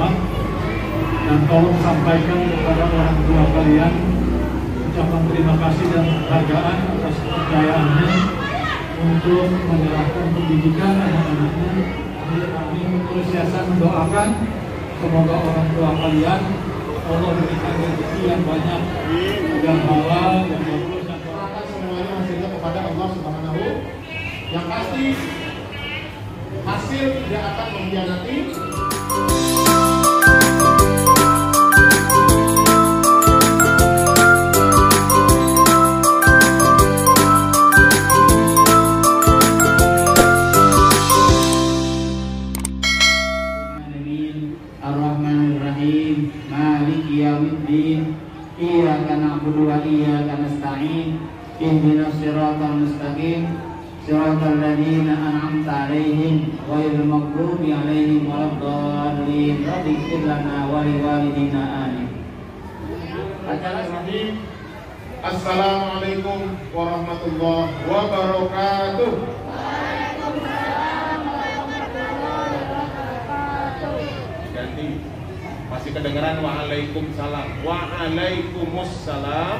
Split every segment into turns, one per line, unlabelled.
selamat. Dan tolong sampaikan kepada orang tua kalian ucapan terima kasih dan penghargaan atas kepercayaannya untuk menyerahkan pendidikan anak-anaknya. Jadi kami mengusiasan mendoakan. Semoga orang tua kalian Allah berikan rezeki yang banyak yang halal yang bagus dan
serahkan semuanya hasilnya kepada Allah Subhanahu. Yang pasti hasil tidak akan mengkhianati
وإياك نستعين اهدنا الصراط المستقيم صراط الذين أنعمت عليهم غير المغضوب عليهم ولا الضالين رب اغفر لنا ولوالدينا آمين
Assalamualaikum warahmatullahi wabarakatuh. Ganti. Masih kedengaran waalaikumsalam. Waalaikumsalam.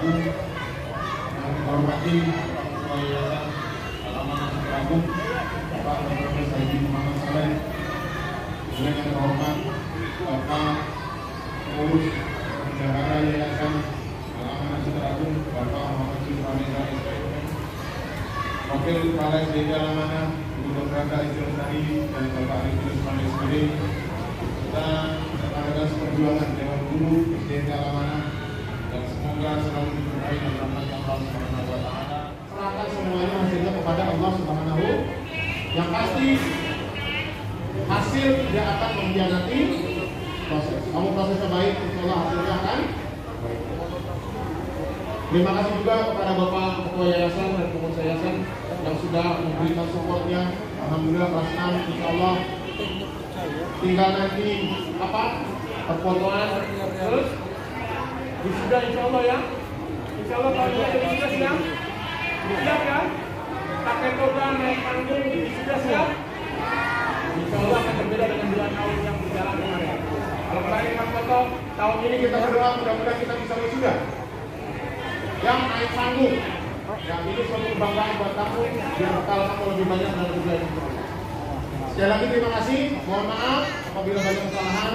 Alhamdulillah. Yang dihormati Ketua Yayasan Agung Bapak Dr. Saidi Muhammad Saleh Kemudian yang terhormat Bapak Pengurus Bendahara Yayasan Al-Amanah Citra Agung Bapak Muhammad Sulaiman SPM Wakil Kepala SDG Al-Amanah Ibu Dr. Raka Istri dan Bapak Arifin Usman SPD dan rekan-rekan seperjuangan Dewan Guru SDG Al-Amanah semoga selalu diberkahi dan rahmat Allah Subhanahu wa taala. Serahkan semuanya hasilnya kepada Allah Subhanahu yang pasti hasil tidak akan mengkhianati proses. Kamu prosesnya baik, insya Allah hasilnya akan baik. Terima kasih juga kepada Bapak Ketua Yayasan dan Pengurus Yayasan yang sudah memberikan supportnya. Alhamdulillah kelas 6 insya Allah tinggal nanti apa perfotoan terus wisuda insya Allah ya. Insya Allah kalau kita wisuda siap. Siap kan pakai toga naik panggung wisuda siap. Insya Allah akan berbeda dengan dua tahun yang berjalan kemarin. Kalau kemarin Mas Toto tahun ini kita berdoa mudah-mudahan kita bisa wisuda yang naik panggung. Ya ini suatu kebanggaan buat kamu biar bekal kamu lebih banyak dalam insya Allah Sekali lagi terima kasih. Mohon maaf apabila banyak kesalahan.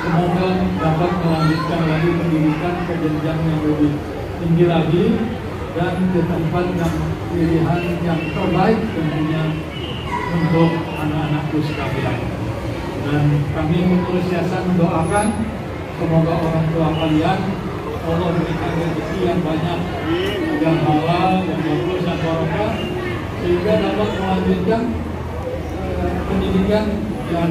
semoga dapat melanjutkan lagi pendidikan ke jenjang yang lebih tinggi lagi dan ke tempat yang pilihan yang terbaik tentunya untuk anak-anakku sekalian. Dan kami mengusiasan mendoakan semoga orang tua kalian Allah berikan rezeki yang banyak yang halal, yang bagus, yang barokah sehingga dapat melanjutkan eh, pendidikan yang